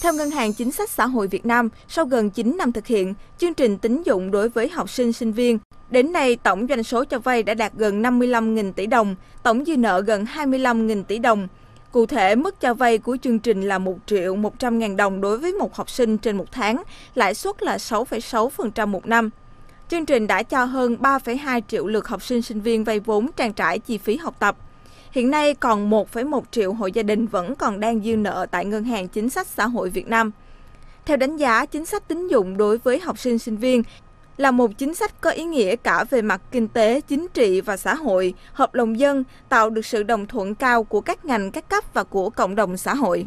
Theo Ngân hàng Chính sách Xã hội Việt Nam, sau gần 9 năm thực hiện, chương trình tín dụng đối với học sinh sinh viên, đến nay tổng doanh số cho vay đã đạt gần 55.000 tỷ đồng, tổng dư nợ gần 25.000 tỷ đồng. Cụ thể, mức cho vay của chương trình là 1 triệu 100 ngàn đồng đối với một học sinh trên một tháng, lãi suất là 6,6% một năm. Chương trình đã cho hơn 3,2 triệu lượt học sinh sinh viên vay vốn trang trải chi phí học tập. Hiện nay còn 1,1 triệu hộ gia đình vẫn còn đang dư nợ tại Ngân hàng Chính sách Xã hội Việt Nam. Theo đánh giá, chính sách tín dụng đối với học sinh sinh viên là một chính sách có ý nghĩa cả về mặt kinh tế, chính trị và xã hội, hợp lòng dân, tạo được sự đồng thuận cao của các ngành, các cấp và của cộng đồng xã hội.